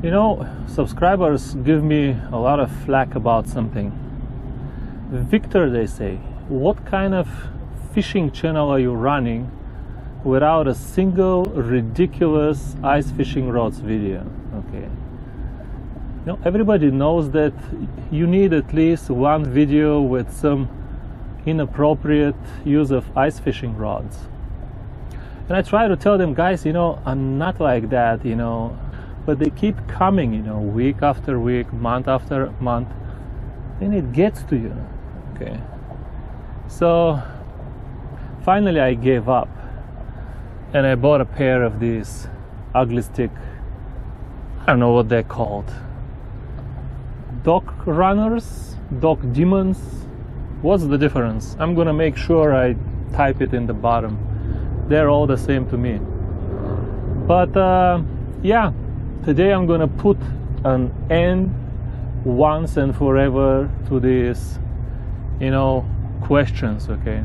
You know, subscribers give me a lot of flack about something. Victor, they say, what kind of fishing channel are you running without a single ridiculous ice fishing rods video? Okay. You know, everybody knows that you need at least one video with some inappropriate use of ice fishing rods. And I try to tell them, guys, you know, I'm not like that, you know, but they keep coming, you know, week after week, month after month, and it gets to you. Okay. So finally, I gave up and I bought a pair of these ugly stick. I don't know what they're called. Dock runners, dock demons. What's the difference? I'm gonna make sure I type it in the bottom. They're all the same to me. But uh, yeah, today I'm gonna put an end once and forever to these you know questions okay?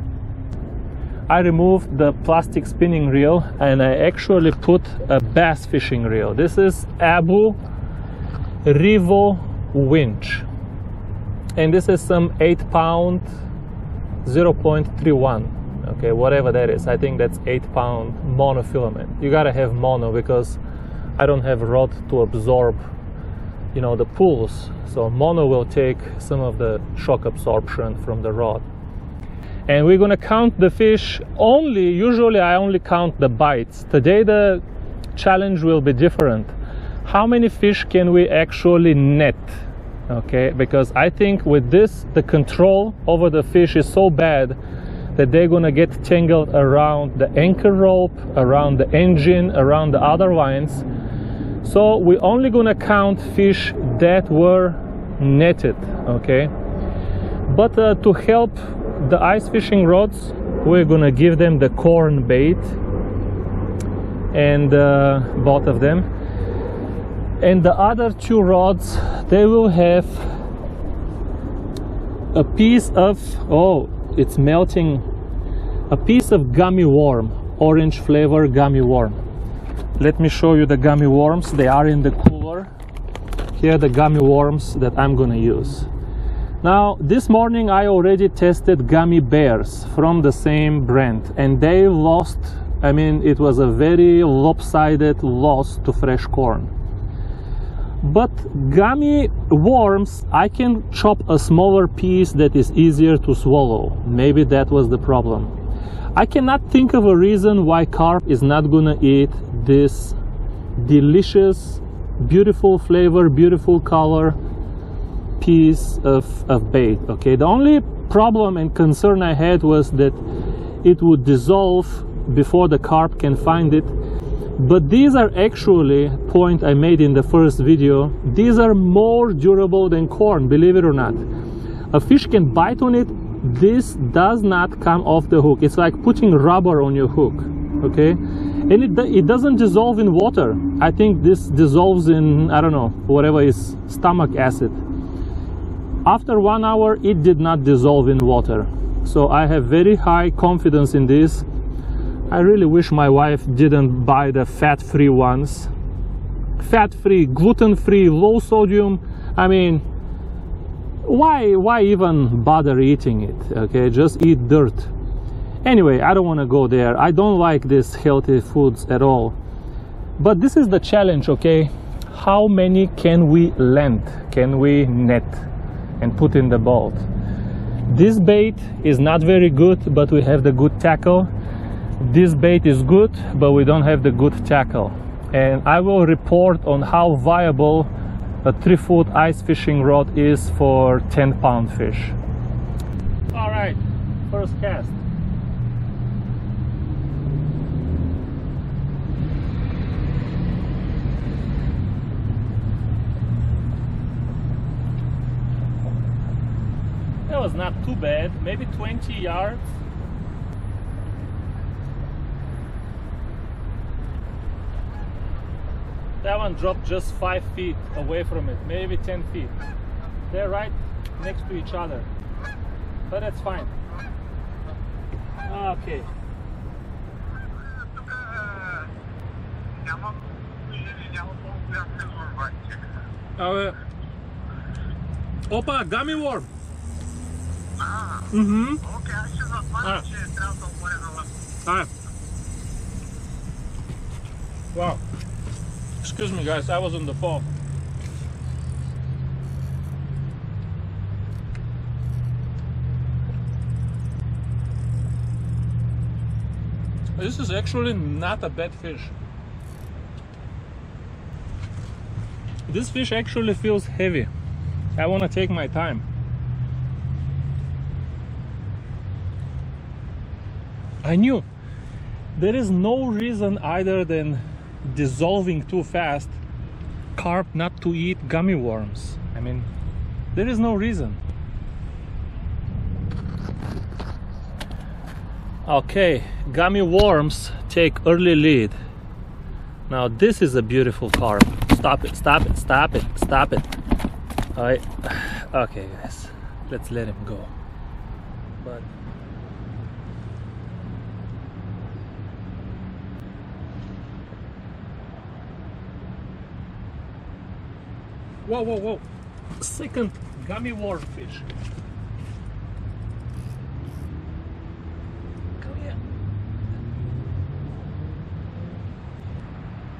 I removed the plastic spinning reel and I actually put a bass fishing reel. This is Abu Revo winch. And this is some 8 pound 0.31 okay? Whatever that is. I think that's 8 pound monofilament. You gotta have mono because I don't have rod to absorb you know the pulls. So mono will take some of the shock absorption from the rod. And we're gonna count the fish only usually I only count the bites. Today the challenge will be different. How many fish can we actually net? Okay because I think with this the control over the fish is so bad that they're gonna get tangled around the anchor rope around the engine around the other lines so we're only gonna count fish that were netted okay? But uh, to help the ice fishing rods we're gonna give them the corn bait and uh, both of them. And the other two rods they will have a piece of oh it's melting a piece of gummy worm orange flavor gummy worm let me show you the gummy worms. They are in the cooler. Here the gummy worms that I'm gonna use. Now this morning I already tested gummy bears from the same brand and they lost I mean it was a very lopsided loss to fresh corn. But gummy worms I can chop a smaller piece that is easier to swallow. Maybe that was the problem. I cannot think of a reason why carp is not gonna eat this delicious beautiful flavor beautiful color piece of, of bait okay? The only problem and concern I had was that it would dissolve before the carp can find it. But these are actually point I made in the first video these are more durable than corn believe it or not. A fish can bite on it this does not come off the hook. It's like putting rubber on your hook okay and it, it doesn't dissolve in water. I think this dissolves in i don't know whatever is stomach acid. After one hour it did not dissolve in water. So i have very high confidence in this. I really wish my wife didn't buy the fat-free ones. Fat-free gluten-free low sodium. I mean why why even bother eating it okay? Just eat dirt anyway i don't want to go there. I don't like these healthy foods at all. But this is the challenge okay? How many can we land can we net and put in the boat this bait is not very good but we have the good tackle. This bait is good but we don't have the good tackle. And i will report on how viable a three foot ice fishing rod is for 10 pound fish. All right first cast was not too bad, maybe 20 yards. That one dropped just 5 feet away from it, maybe 10 feet. They're right next to each other, but that's fine. Okay. Uh, opa, gummy worm. Ah, Mm-hmm. okej, jag kör vad Ah. fan kör trauta på den Wow. Excuse me, guys. I was on the phone. This is actually not a bad fish. This fish actually feels heavy. I want to take my time. I knew there is no reason other than dissolving too fast carp not to eat gummy worms. I mean, there is no reason. Okay, gummy worms take early lead. Now this is a beautiful carp. Stop it, stop it, stop it, stop it. Alright. Okay guys, let's let him go. But Whoa, whoa, whoa. Second gummy worm fish. Come here.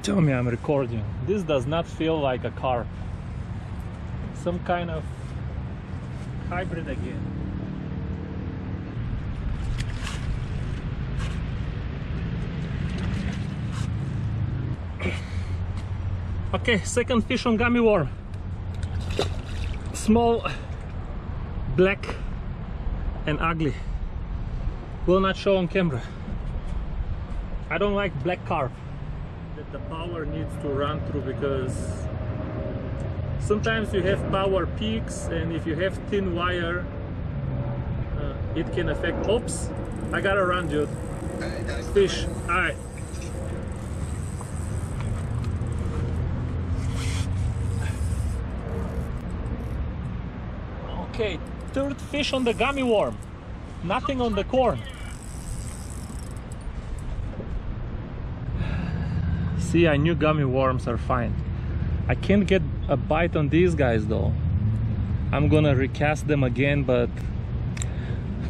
Tell me I'm recording. This does not feel like a carp. Some kind of hybrid again. Okay, second fish on gummy worm. Small, black, and ugly. Will not show on camera. I don't like black carp that the power needs to run through because sometimes you have power peaks and if you have thin wire uh, it can affect. Oops I gotta run dude. Fish. All right Okay, third fish on the gummy worm. Nothing on the corn. See, I knew gummy worms are fine. I can't get a bite on these guys though. I'm gonna recast them again, but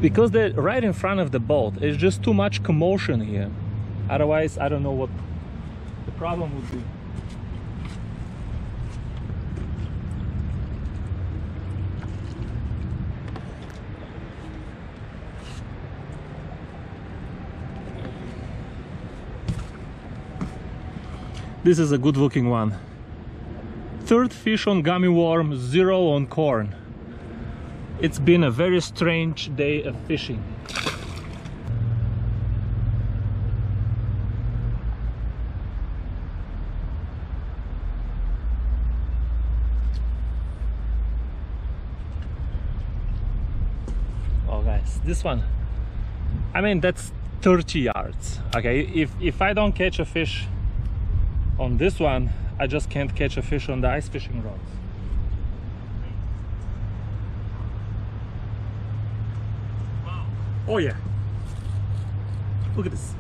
because they're right in front of the boat, it's just too much commotion here. Otherwise, I don't know what the problem would be. This is a good looking one. Third fish on gummy worm, zero on corn. It's been a very strange day of fishing. Oh guys, this one. I mean that's 30 yards. Okay, if if I don't catch a fish on this one I just can't catch a fish on the ice fishing rods. Oh yeah. Look at this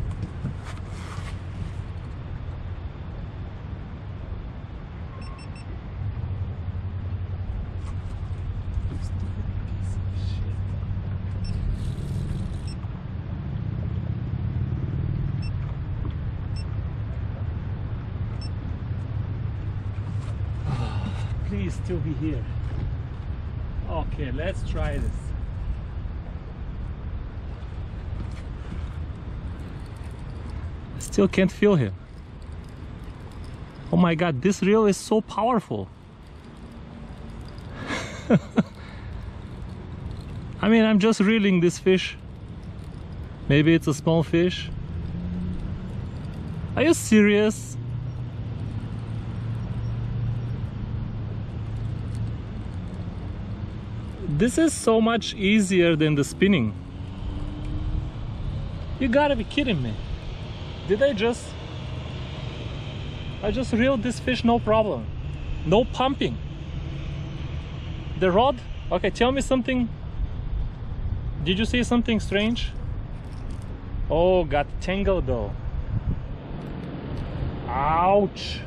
please still be here. Okay, let's try this. I still can't feel him. Oh my god, this reel is so powerful. I mean, I'm just reeling this fish. Maybe it's a small fish. Are you serious? This is so much easier than the spinning. You gotta be kidding me. Did I just... I just reeled this fish no problem. No pumping. The rod? Okay, tell me something. Did you see something strange? Oh, got tangled though. Ouch.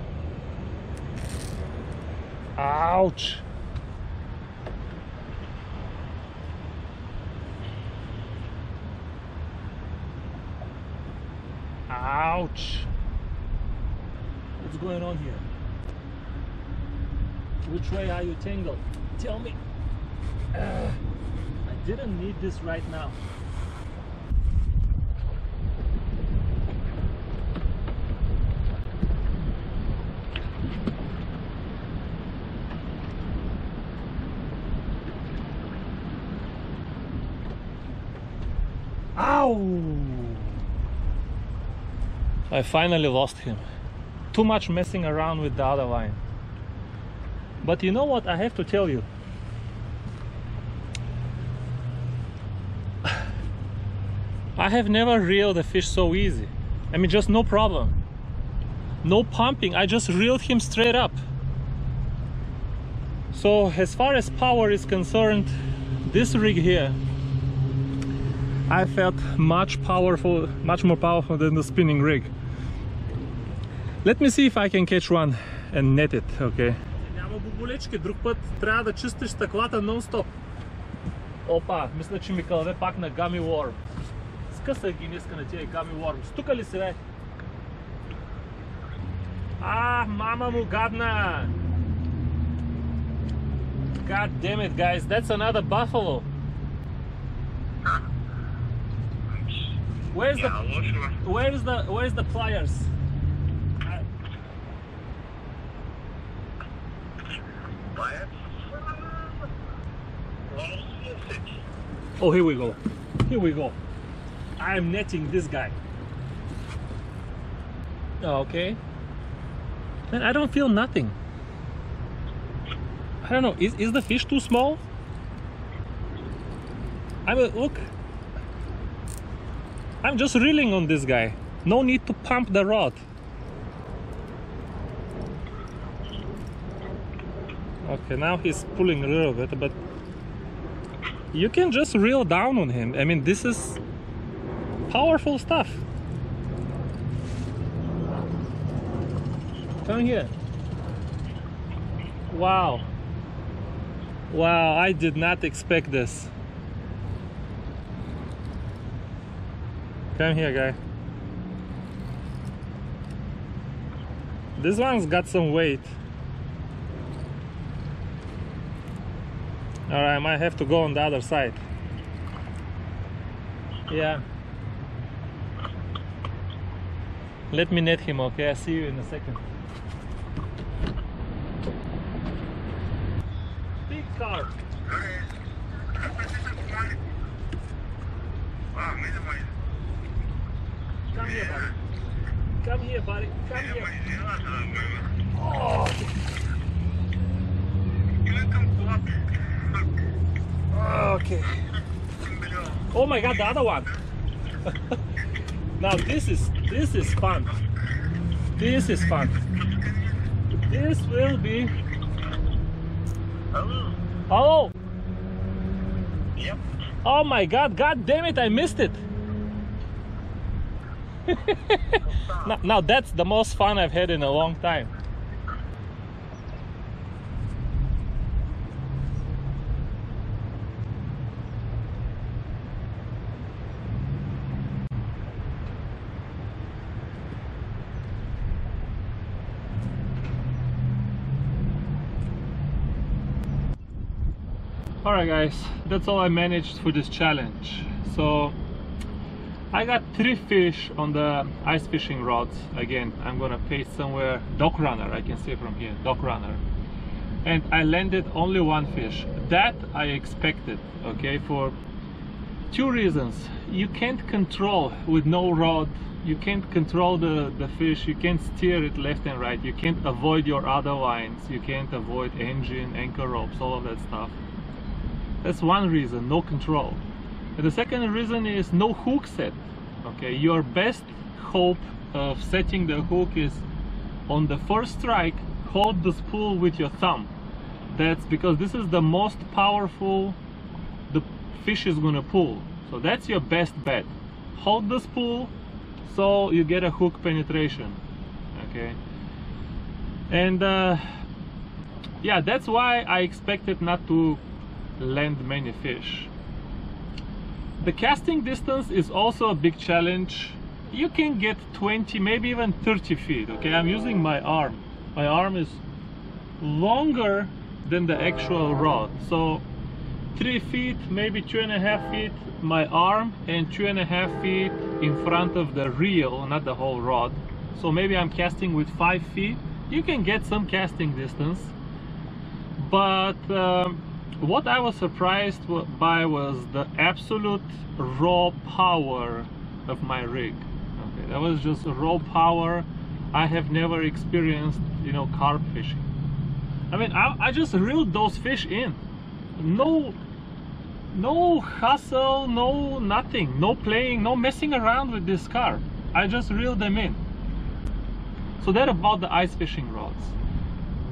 Ouch. Ouch. What's going on here? Which way are you tangled? Tell me. Uh, I didn't need this right now. I finally lost him. Too much messing around with the other line. But you know what? I have to tell you. I have never reeled a fish so easy. I mean, just no problem. No pumping. I just reeled him straight up. So, as far as power is concerned, this rig here I felt much powerful, much more powerful than the spinning rig. Let me see if I can catch one and net it, okay? Няма боболечки, друг път трябва да чистиш стъклата нон-стоп. Опа, мисля, че ми кълве пак на Gummy Worm. Скъсах ги днеска на тия Gummy Worms. Тука ли си, бе? А, мама му гадна! God damn it, guys, that's another buffalo. Where's the where's the where's the pliers? Oh, here we go. Here we go. I'm netting this guy. Oh, okay. Man, I don't feel nothing. I don't know. Is is the fish too small? I mean, look. I'm just reeling on this guy. No need to pump the rod. Okay, now he's pulling a little bit, but you can just reel down on him. I mean, this is powerful stuff. Come here. Wow. Wow, I did not expect this. Come here, guy. This one's got some weight. Alright, I might have to go on the other side. Yeah. Let me net him, okay? I'll see you in a second. Big carp. Okay. Wow, minimize. Come here, buddy. Come here, buddy. Come here. Yeah, Oh, oh. You can come to up. okay. Oh my god, the other one. now this is this is fun. This is fun. This will be Hello. Oh Yep. oh my god, god damn it, I missed it. now, now that's the most fun I've had in a long time. Alright guys, that's all I managed for this challenge. So I got three fish on the ice fishing rods. Again, I'm gonna paste somewhere dock runner, I can see from here, dock runner. And I landed only one fish. That I expected, okay, for two reasons. You can't control with no rod, you can't control the, the fish, you can't steer it left and right, you can't avoid your other lines, you can't avoid engine, anchor ropes, all of that stuff. That's one reason, no control. And the second reason is no hook set. Okay, your best hope of setting the hook is on the first strike, hold the spool with your thumb. That's because this is the most powerful the fish is gonna pull. So that's your best bet. Hold the spool so you get a hook penetration. Okay. And uh, yeah that's why I expected not to land many fish. The casting distance is also a big challenge. You can get 20 maybe even 30 feet okay? I'm using my arm. My arm is longer than the actual rod. So three feet maybe two and a half feet my arm and two and a half feet in front of the reel not the whole rod. So maybe I'm casting with five feet. You can get some casting distance. But um, what I was surprised by was the absolute raw power of my rig okay that was just raw power I have never experienced you know carp fishing I mean, I, I just reeled those fish in. No, no hustle, no nothing, no playing, no messing around with this carp. I just reeled them in. So that about the ice fishing rods.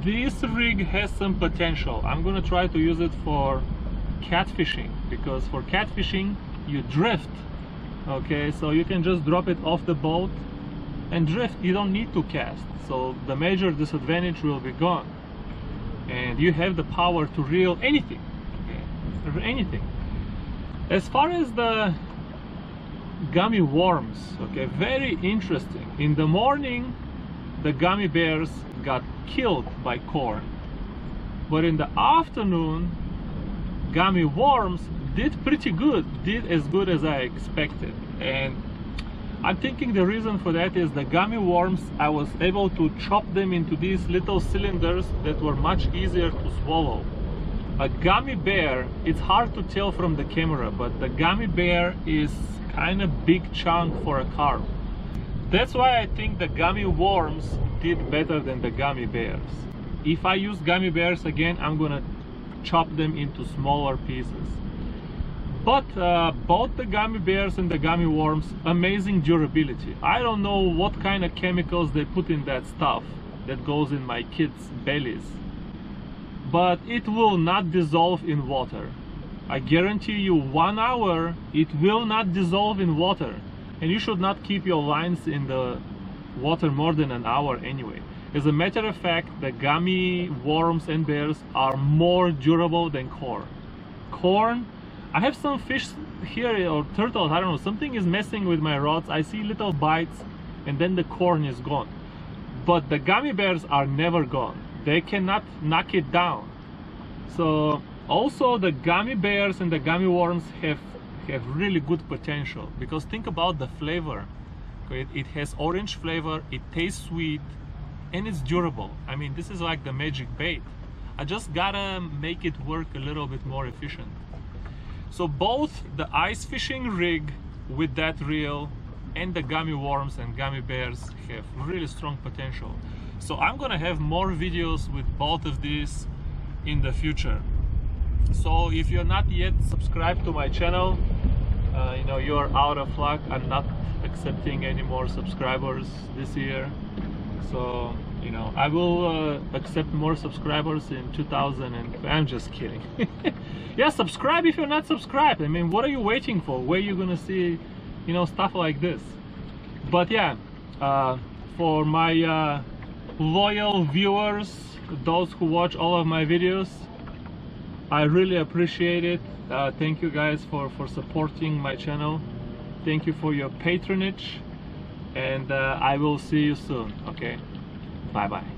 This rig has some potential. I'm gonna try to use it for catfishing because for catfishing you drift. Okay, so you can just drop it off the boat and drift. You don't need to cast. So the major disadvantage will be gone and you have the power to reel anything okay? anything as far as the gummy worms okay very interesting in the morning the gummy bears got killed by corn but in the afternoon gummy worms did pretty good did as good as I expected and I'm thinking the reason for that is the gummy worms, I was able to chop them into these little cylinders that were much easier to swallow. A gummy bear, it's hard to tell from the camera, but the gummy bear is kind of big chunk for a carp. That's why I think the gummy worms did better than the gummy bears. If I use gummy bears again, I'm gonna chop them into smaller pieces. But uh, both the gummy bears and the gummy worms amazing durability. I don't know what kind of chemicals they put in that stuff that goes in my kids bellies. But it will not dissolve in water. I guarantee you one hour it will not dissolve in water. And you should not keep your lines in the water more than an hour anyway as a matter of fact the gummy worms and bears are more durable than corn corn I have some fish here or turtles, I don't know, something is messing with my rods. I see little bites and then the corn is gone. But the gummy bears are never gone. They cannot knock it down. So also the gummy bears and the gummy worms have have really good potential because think about the flavor. It, it has orange flavor, it tastes sweet, and it's durable. I mean, this is like the magic bait. I just gotta make it work a little bit more efficient. So both the ice fishing rig with that reel and the gummy worms and gummy bears have really strong potential. So I'm gonna have more videos with both of these in the future. So if you're not yet subscribed to my channel, uh, you know, you're out of luck. I'm not accepting any more subscribers this year. So you know I will uh, accept more subscribers in 2000 and I'm just kidding. Yeah subscribe if you're not subscribed. I mean what are you waiting for? Where you gonna see you know stuff like this? But yeah uh, for my uh, loyal viewers those who watch all of my videos I really appreciate it. Uh, thank you guys for for supporting my channel thank you for your patronage and uh, I will see you soon okay Bye bye.